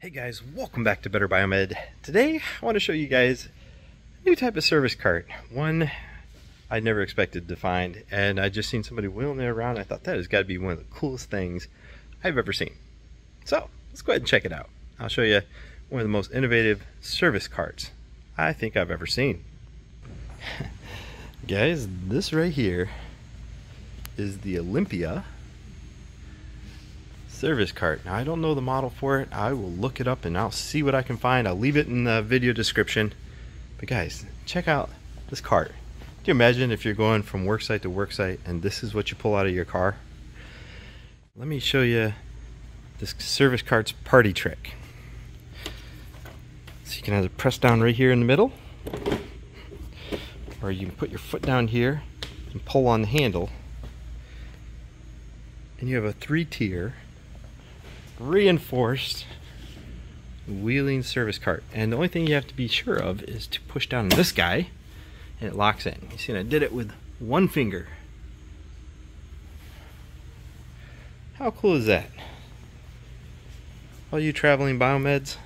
Hey guys, welcome back to Better Biomed. Today I want to show you guys a new type of service cart. One I never expected to find and I just seen somebody wheeling it around. I thought that has got to be one of the coolest things I've ever seen. So let's go ahead and check it out. I'll show you one of the most innovative service carts I think I've ever seen. guys, this right here is the Olympia service cart. Now I don't know the model for it. I will look it up and I'll see what I can find. I'll leave it in the video description. But guys, check out this cart. Do you imagine if you're going from work site to work site and this is what you pull out of your car? Let me show you this service cart's party trick. So you can either press down right here in the middle or you can put your foot down here and pull on the handle and you have a three tier reinforced wheeling service cart. And the only thing you have to be sure of is to push down on this guy and it locks in. You see, I did it with one finger. How cool is that? All you traveling biomeds,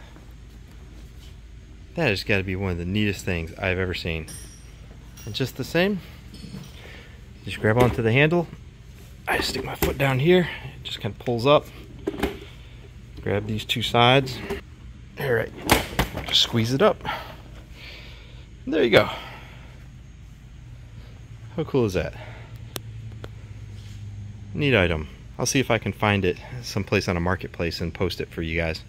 that has got to be one of the neatest things I've ever seen. And just the same, just grab onto the handle. I stick my foot down here, it just kind of pulls up. Grab these two sides. All right, just squeeze it up. There you go. How cool is that? Neat item. I'll see if I can find it someplace on a marketplace and post it for you guys.